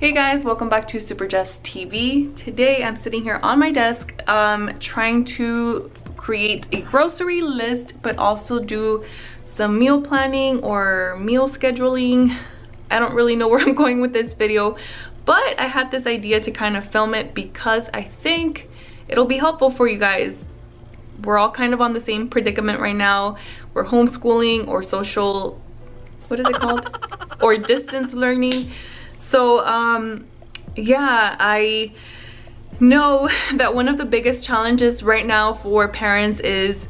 Hey guys, welcome back to Super Jess TV. Today I'm sitting here on my desk um, trying to create a grocery list but also do some meal planning or meal scheduling. I don't really know where I'm going with this video but I had this idea to kind of film it because I think it'll be helpful for you guys we're all kind of on the same predicament right now. We're homeschooling or social, what is it called? or distance learning. So um, yeah, I know that one of the biggest challenges right now for parents is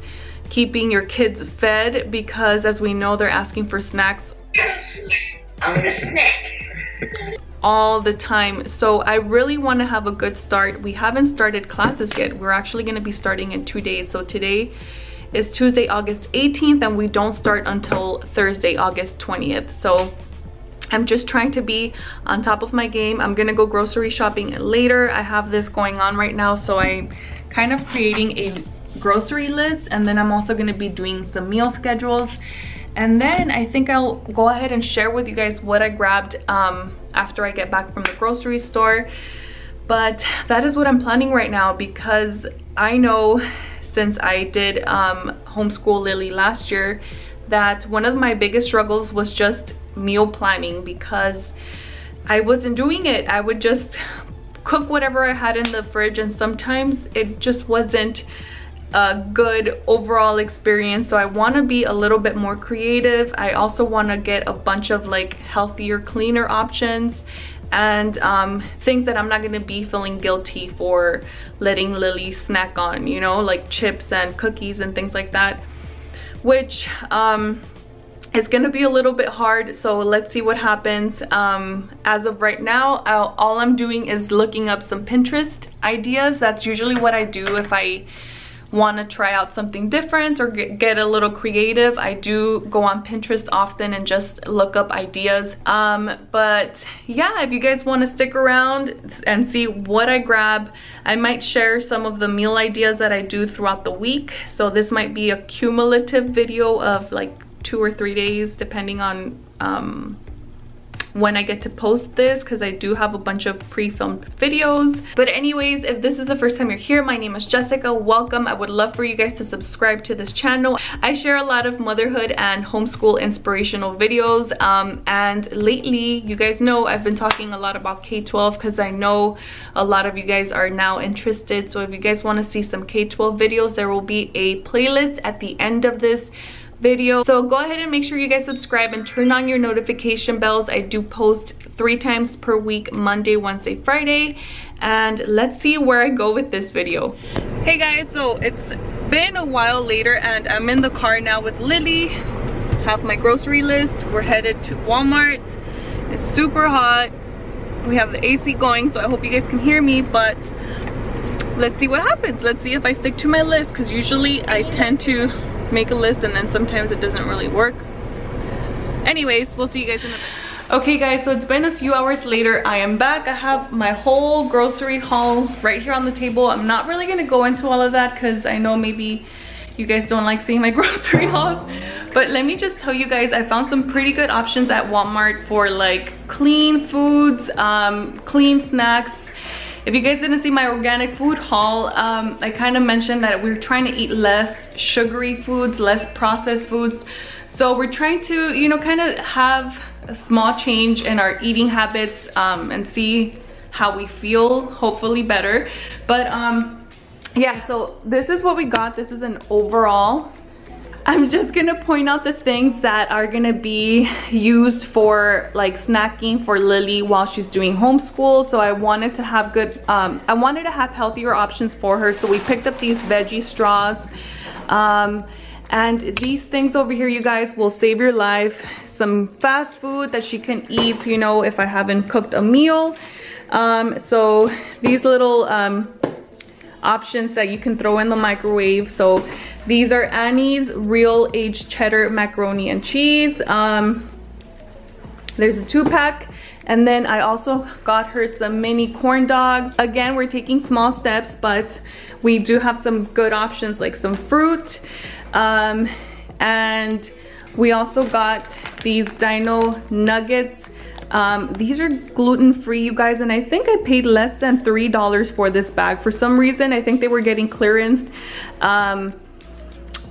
keeping your kids fed because as we know, they're asking for snacks. All the time. So i really want to have a good start. We haven't started classes yet. We're actually going to be starting in two days. So today is tuesday august 18th and we don't start until thursday august 20th so i'm just trying to be on top of my game. I'm gonna go grocery shopping later. I have this going on right now so i'm kind of creating a grocery list and then i'm also to be doing some meal schedules. And then I think I'll go ahead and share with you guys what I grabbed um, after I get back from the grocery store. But that is what I'm planning right now because I know since I did um, homeschool Lily last year that one of my biggest struggles was just meal planning because I wasn't doing it. I would just cook whatever I had in the fridge and sometimes it just wasn't a good overall experience so i want to be a little bit more creative i also want to get a bunch of like healthier cleaner options and um, things that i'm not going to be feeling guilty for letting lily snack on you know like chips and cookies and things like that which um, it's gonna be a little bit hard so let's see what happens. Um, as of right now I'll, all i'm doing is looking up some pinterest ideas. That's usually what i do if i want to try out something different or get, get, a little creative. I do go on pinterest often and just look up ideas. Um but yeah if you guys want to stick around and see what i grab i might share some of the meal ideas that i do throughout the week. So this might be a cumulative video of like two or three days depending on um when I get to post this because I do have a bunch of pre-filmed videos. But anyways, if this is the first time you're here, my name is Jessica. Welcome. I would love for you guys to subscribe to this channel. I share a lot of motherhood and homeschool inspirational videos. Um, and lately, you guys know I've been talking a lot about K-12 because I know a lot of you guys are now interested. So if you guys want to see some K-12 videos, there will be a playlist at the end of this video. So go ahead and make sure you guys subscribe and turn on your notification bells. I do post three times per week, Monday, Wednesday, Friday. And let's see where I go with this video. Hey guys, so it's been a while later and I'm in the car now with Lily. Have my grocery list. We're headed to Walmart. It's super hot. We have the AC going, so I hope you guys can hear me, but let's see what happens. Let's see if I stick to my list because usually I tend to make a list and then sometimes it doesn't really work. Anyways, we'll see you guys in a bit. Okay guys, so it's been a few hours later. I am back. I have my whole grocery haul right here on the table. I'm not really gonna go into all of that because I know maybe you guys don't like seeing my grocery hauls. But let me just tell you guys, I found some pretty good options at Walmart for like clean foods, um, clean snacks, if you guys didn't see my organic food haul, um, I kind of mentioned that we're trying to eat less sugary foods, less processed foods. So we're trying to, you know, kind of have a small change in our eating habits um, and see how we feel, hopefully better. But um, yeah, so this is what we got. This is an overall I'm just gonna point out the things that are gonna be used for like snacking for Lily while she's doing homeschool. So I wanted to have good, um, I wanted to have healthier options for her. So we picked up these veggie straws. Um, and these things over here, you guys, will save your life. Some fast food that she can eat, you know, if I haven't cooked a meal. Um, so these little um, options that you can throw in the microwave. So these are Annie's Real Aged Cheddar Macaroni and Cheese. Um, there's a two pack. And then I also got her some mini corn dogs. Again, we're taking small steps, but we do have some good options like some fruit. Um, and we also got these dino nuggets. Um, these are gluten-free, you guys, and I think I paid less than $3 for this bag. For some reason, I think they were getting clearanced. Um,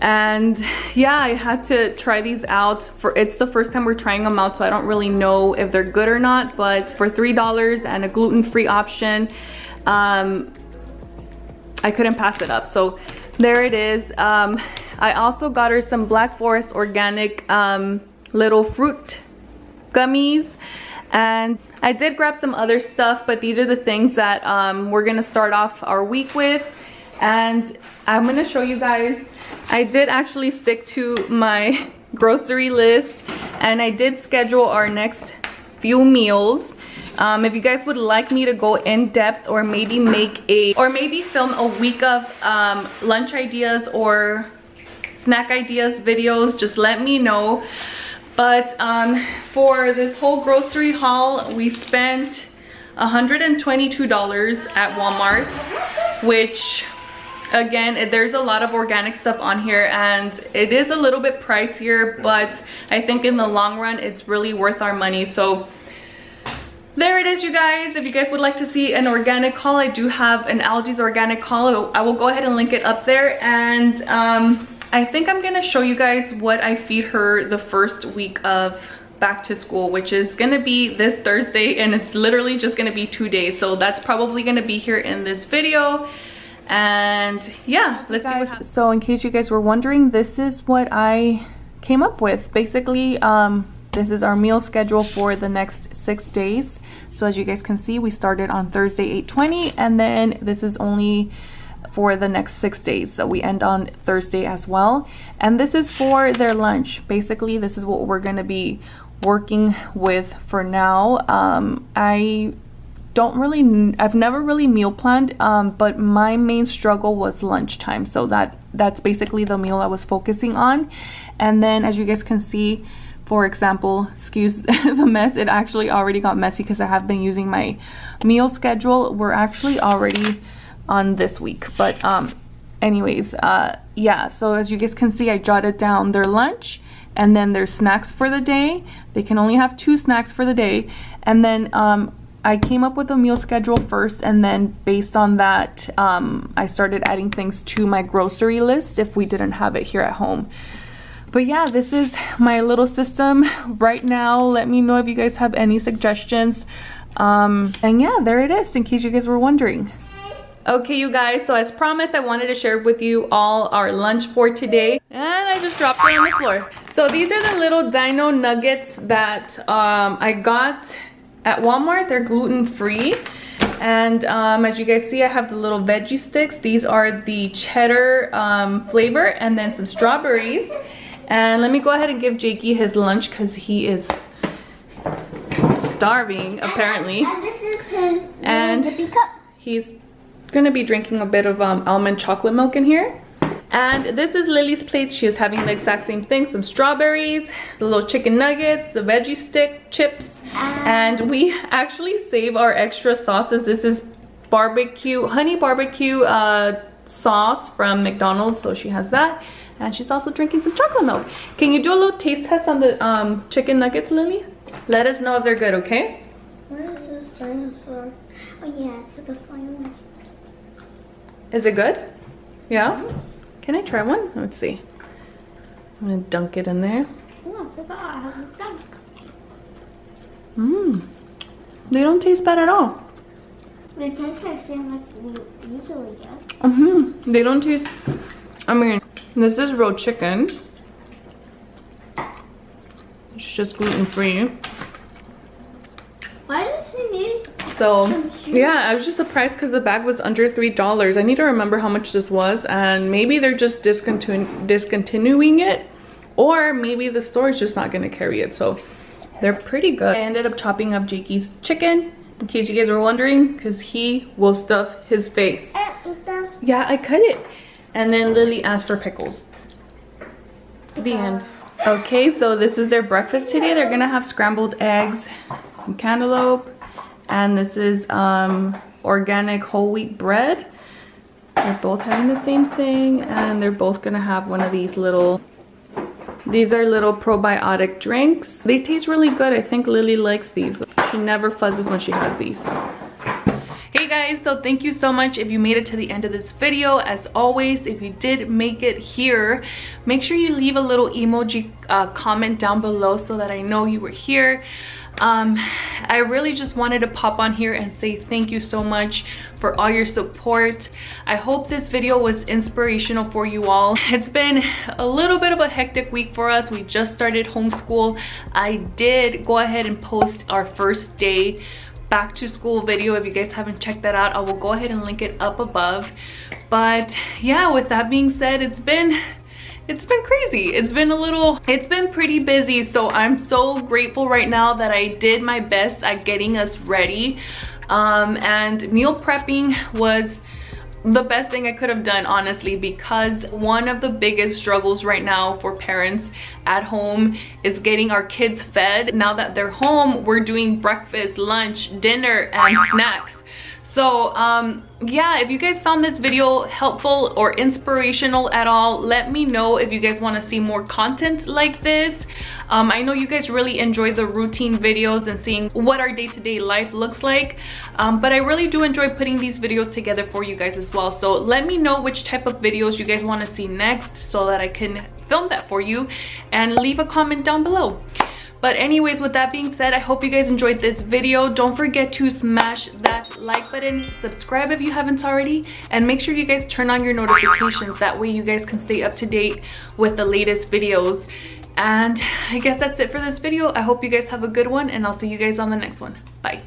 and yeah i had to try these out for it's the first time we're trying them out so i don't really know if they're good or not but for three dollars and a gluten-free option um i couldn't pass it up. So there it is. Um i also got her some black forest organic um little fruit gummies. And i did grab some other stuff but these are the things that um we're gonna start off our week with and i'm gonna show you guys I did actually stick to my grocery list and I did schedule our next few meals. Um, if you guys would like me to go in depth or maybe make a, or maybe film a week of um, lunch ideas or snack ideas videos, just let me know. But um, for this whole grocery haul, we spent $122 at Walmart, which again there's a lot of organic stuff on here and it is a little bit pricier but i think in the long run it's really worth our money. So there it is you guys. If you guys would like to see an organic haul i do have an Aldi's organic haul i will go ahead and link it up there and um, i think i'm gonna show you guys what i feed her the first week of back to school which is gonna be this thursday and it's literally just gonna be two days. So that's probably gonna be here in this video and yeah let's guys, so in case you guys were wondering this is what i came up with. Basically um this is our meal schedule for the next six days. So as you guys can see we started on thursday 8:20, and then this is only for the next six days. So we end on thursday as well. And this is for their lunch. Basically this is what we're going to be working with for now. Um i don't really I've never really meal planned um, but my main struggle was lunchtime. So that that's basically the meal I was focusing on. And then as you guys can see for example excuse the mess it actually already got messy because I have been using my meal schedule. We're actually already on this week but um anyways uh yeah so as you guys can see I jotted down their lunch and then their snacks for the day. They can only have two snacks for the day. And then um I came up with a meal schedule first and then based on that um, I started adding things to my grocery list if we didn't have it here at home. But yeah, this is my little system right now. Let me know if you guys have any suggestions. Um, and yeah, there it is in case you guys were wondering. Okay, you guys, so as promised, I wanted to share with you all our lunch for today. And I just dropped it on the floor. So these are the little dino nuggets that um, I got at Walmart. They're gluten-free. And um, as you guys see, I have the little veggie sticks. These are the cheddar um, flavor and then some strawberries. And let me go ahead and give Jakey his lunch because he is starving apparently. And, and this is his and cup. He's gonna be drinking a bit of um, almond chocolate milk in here. And this is Lily's plate. She is having the exact same thing. Some strawberries, the little chicken nuggets, the veggie stick, chips. And we actually save our extra sauces. This is barbecue, honey barbecue uh, sauce from McDonald's. So she has that. And she's also drinking some chocolate milk. Can you do a little taste test on the um, chicken nuggets, Lily? Let us know if they're good, okay? Where is this dinosaur? Oh yeah, it's the flying one. Is it good? Yeah? Can I try one? Let's see. I'm gonna dunk it in there. Oh, I forgot I have a dunk. Mmm. They don't taste bad at all. They taste the same like we usually get. Mm-hmm. They don't taste... I mean, this is real chicken. It's just gluten-free. Need so yeah, I was just surprised because the bag was under $3. I need to remember how much this was and maybe they're just discontinu discontinuing it or maybe the store is just not gonna carry it. So they're pretty good. I ended up chopping up Jakey's chicken in case you guys were wondering because he will stuff his face. Uh, uh, yeah, I cut it. And then Lily asked for pickles. The end. Okay, so this is their breakfast today. They're gonna have scrambled eggs, some cantaloupe, and this is um, organic whole wheat bread. They're both having the same thing and they're both gonna have one of these little These are little probiotic drinks. They taste really good. I think Lily likes these. She never fuzzes when she has these. Hey guys, so thank you so much if you made it to the end of this video. As always, if you did make it here, make sure you leave a little emoji uh, comment down below so that I know you were here. Um, I really just wanted to pop on here and say thank you so much for all your support. I hope this video was inspirational for you all. It's been a little bit of a hectic week for us. We just started homeschool. I did go ahead and post our first day back to school video if you guys haven't checked that out i will go ahead and link it up above but yeah with that being said it's been it's been crazy it's been a little it's been pretty busy so i'm so grateful right now that i did my best at getting us ready um, and meal prepping was the best thing I could have done honestly because one of the biggest struggles right now for parents at home is getting our kids fed. Now that they're home, we're doing breakfast, lunch, dinner, and snacks. So um, yeah, if you guys found this video helpful or inspirational at all, let me know if you guys want to see more content like this. Um, I know you guys really enjoy the routine videos and seeing what our day-to-day -day life looks like. Um, but I really do enjoy putting these videos together for you guys as well. So let me know which type of videos you guys want to see next so that I can film that for you and leave a comment down below. But anyways, with that being said, I hope you guys enjoyed this video. Don't forget to smash that like button, subscribe if you haven't already, and make sure you guys turn on your notifications. That way you guys can stay up to date with the latest videos. And I guess that's it for this video. I hope you guys have a good one, and I'll see you guys on the next one. Bye.